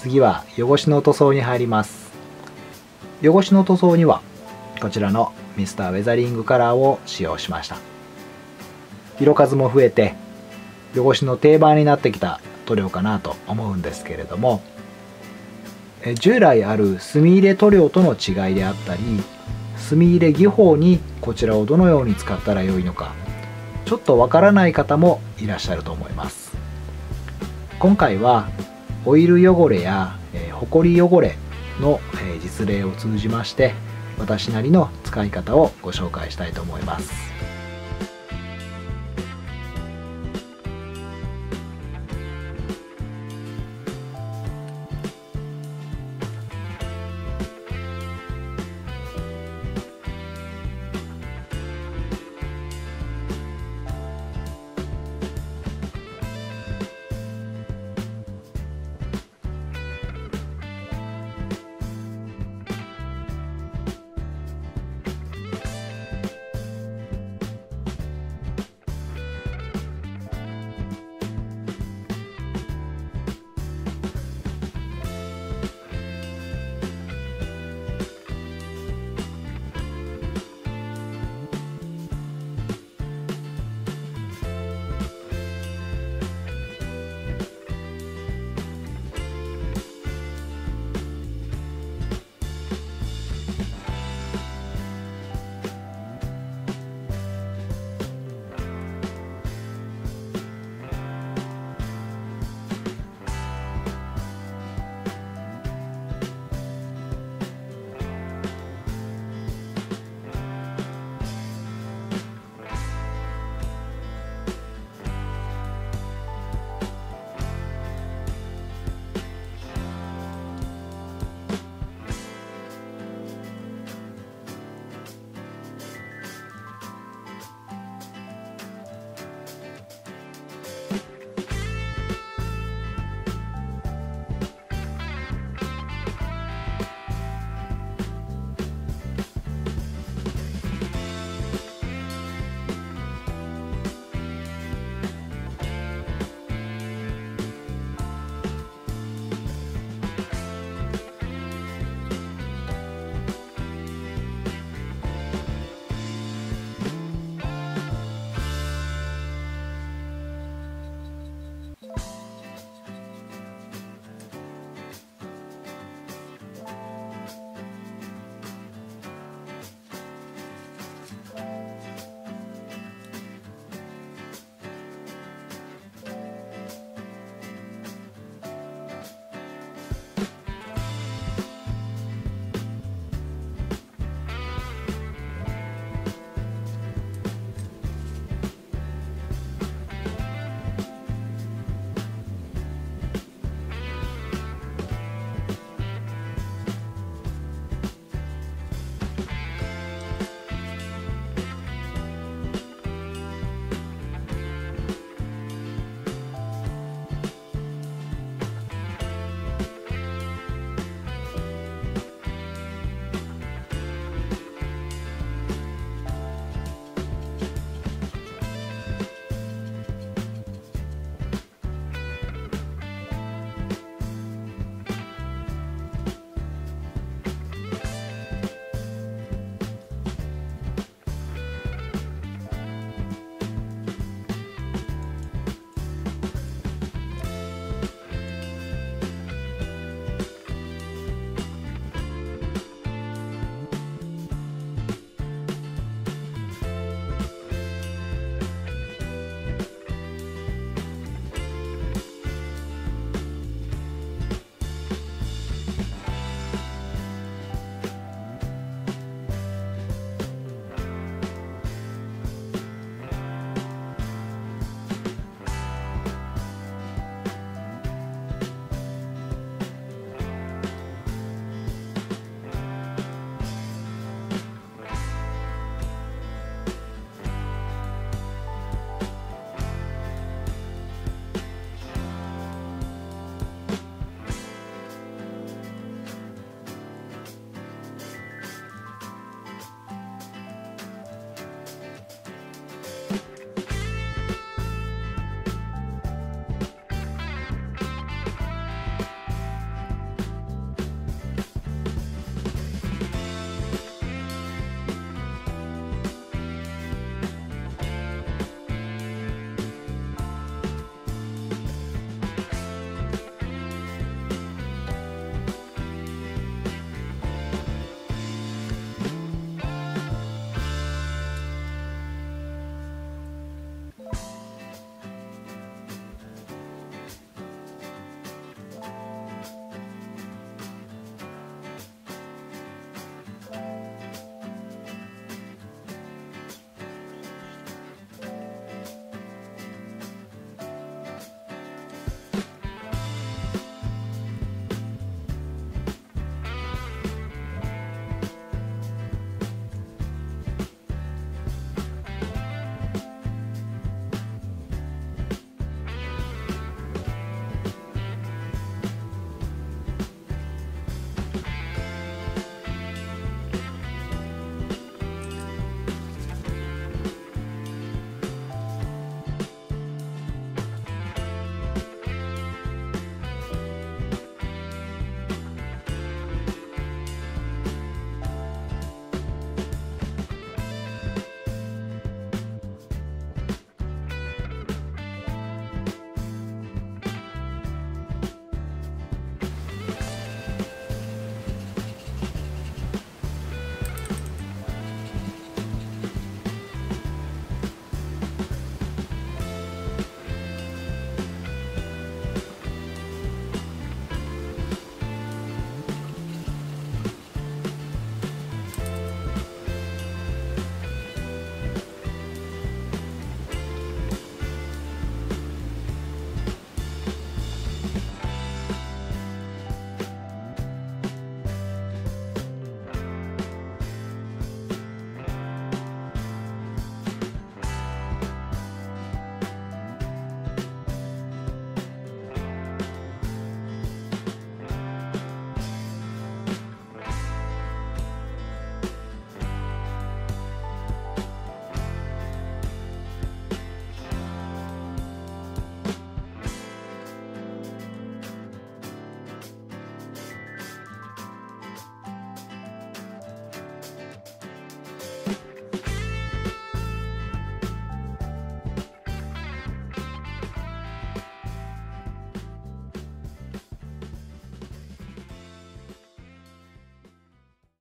次は汚しの塗装に入ります。汚しの塗装にはこちらのミスターウェザリングカラーを使用しました。色数も増えて汚しの定番になってきた塗料かなと思うんですけれども従来ある墨入れ塗料との違いであったり墨入れ技法にこちらをどのように使ったらよいのかちょっとわからない方もいらっしゃると思います。今回はオイル汚れや、え、ホコリ汚れの、え、実例を通じまして私なりの使い方をご紹介したいと思います。